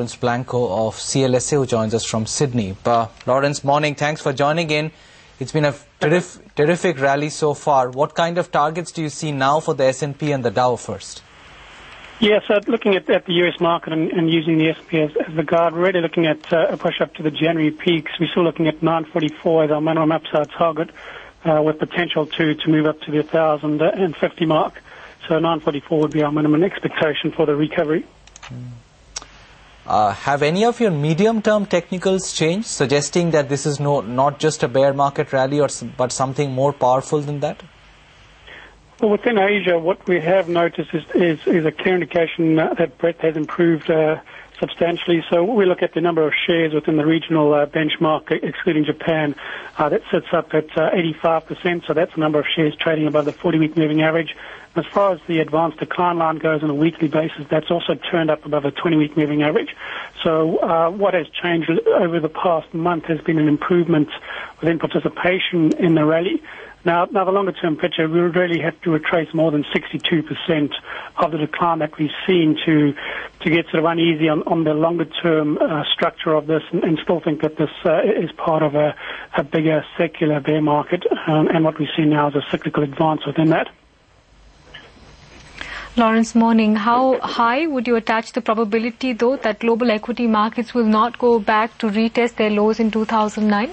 Laurence Balanco of CLSA who joins us from Sydney. Uh, Laurence, morning. Thanks for joining in. It's been a terrif- terrific rally so far. What kind of targets do you see now for the S&P and the Dow first? Yeah, so looking at, at the US market and, and using the S&P as, as the guide, we're really looking at uh, a push up to the January peaks. We're still looking at 944 as our minimum upside target, uh, with potential to, to move up to the 1,050 mark. So 944 would be our minimum expectation for the recovery. Uh, have any of your medium-term technicals changed, suggesting that this is no, not just a bear market rally, or, but something more powerful than that? Well, within Asia, what we have noticed is, is, is a clear indication uh, that breadth has improved uh, substantially. So we look at the number of shares within the regional uh, benchmark, excluding Japan, uh, that sits up at uh, 85%. So that's the number of shares trading above the 40-week moving average. As far as the advanced decline line goes on a weekly basis, that's also turned up above a 20-week moving average. So uh, what has changed over the past month has been an improvement within participation in the rally. Now, now the longer term picture, we really have to retrace more than 62% of the decline that we've seen to to get sort of uneasy on, on the longer term uh, structure of this and, and still think that this uh, is part of a, a bigger secular bear market. Um, and what we see now is a cyclical advance within that. Laurence Morning, how high would you attach the probability though that global equity markets will not go back to retest their lows in 2009?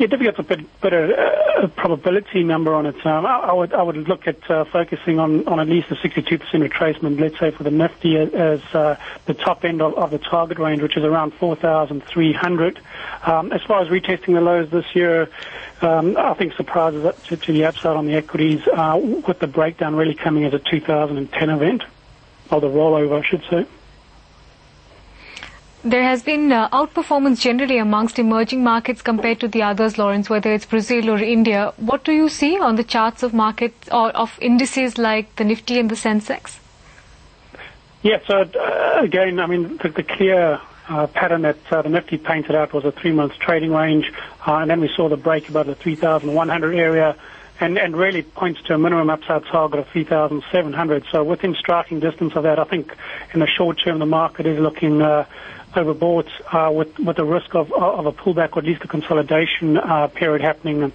Yeah, difficult to put, put a, a probability number on it. Um, I, I would I would look at uh, focusing on, on at least a 62% retracement, let's say for the Nifty as, uh, the top end of, of the target range, which is around 4,300. Um, as far as retesting the lows this year, um, I think surprises to, to the upside on the equities, uh, with the breakdown really coming as a 2010 event, or the rollover, I should say. There has been uh, outperformance generally amongst emerging markets compared to the others, Laurence, whether it's Brazil or India. What do you see on the charts of markets or of indices like the Nifty and the Sensex? Yeah, so uh, again, I mean, the, the clear uh, pattern that uh, the Nifty painted out was a three-month trading range, uh, and then we saw the break above the 3,100 area, and, and really points to a minimum upside target of 3,700. So within striking distance of that, I think in the short term the market is looking uh, overbought uh, with with the risk of of a pullback or at least a consolidation uh, period happening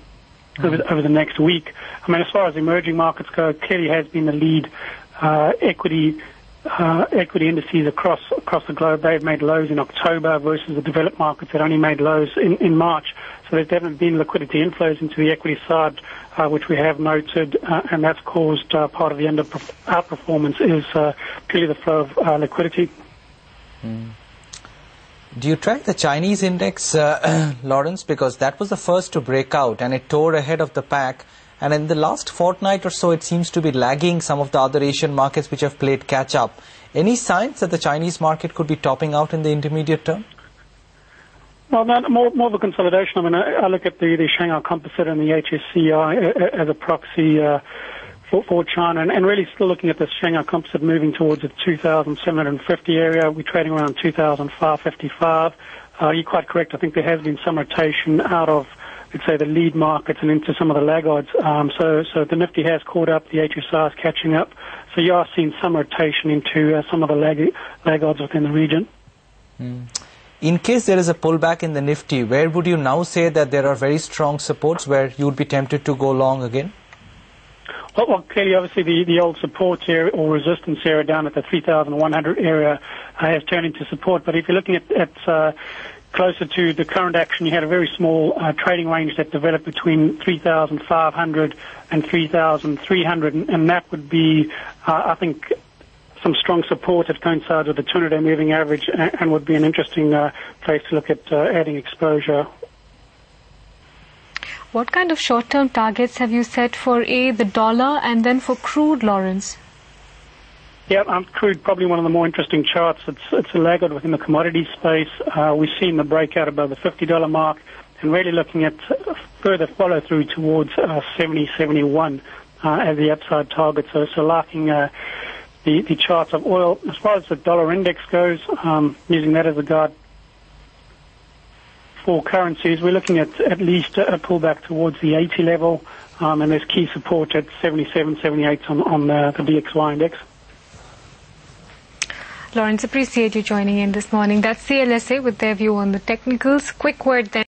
over, over the next week. I mean, as far as emerging markets go, clearly has been the lead uh, equity uh, equity indices across across the globe. They've made lows in October versus the developed markets that only made lows in, in March. So there's definitely been liquidity inflows into the equity side, uh, which we have noted, uh, and that's caused uh, part of the outperformance is uh, purely the flow of uh, liquidity. Do you track the Chinese index, uh, Laurence? Because that was the first to break out and it tore ahead of the pack. And in the last fortnight or so, it seems to be lagging some of the other Asian markets which have played catch up. Any signs that the Chinese market could be topping out in the intermediate term? Well, more, more of a consolidation. I mean, I, I look at the, the Shanghai Composite and the HSCI as a proxy uh, for, for China, and, and really still looking at the Shanghai Composite moving towards the 2,750 area. We're trading around 2,555. Uh, you're quite correct. I think there has been some rotation out of, let's say, the lead markets and into some of the laggards. Um, so, so the Nifty has caught up. The HSI is catching up. So you are seeing some rotation into uh, some of the lag- laggards within the region. In case there is a pullback in the Nifty, where would you now say that there are very strong supports where you would be tempted to go long again? Well, well clearly, obviously, the, the old support area or resistance area down at the 3,100 area uh, has turned into support. But if you're looking at, at uh, closer to the current action, you had a very small uh, trading range that developed between 3,500 and 3,300, and, and that would be, uh, I think, some strong support that coincides with the 200-day moving average and, and would be an interesting uh, place to look at uh, adding exposure. What kind of short-term targets have you set for A, the dollar, and then for crude, Laurence? Yeah, um, crude probably one of the more interesting charts. It's it's a laggard within the commodity space. Uh, we've seen the breakout above the fifty dollar mark, and really looking at further follow through towards uh, 70, 71 uh, as the upside target. So so liking uh, the the charts of oil as far as the dollar index goes, um, using that as a guide for currencies, we're looking at at least a pullback towards the 80 level, um, and there's key support at 77, 78 on on the, the DXY index. Laurence, appreciate you joining in this morning. That's CLSA with their view on the technicals. Quick word then.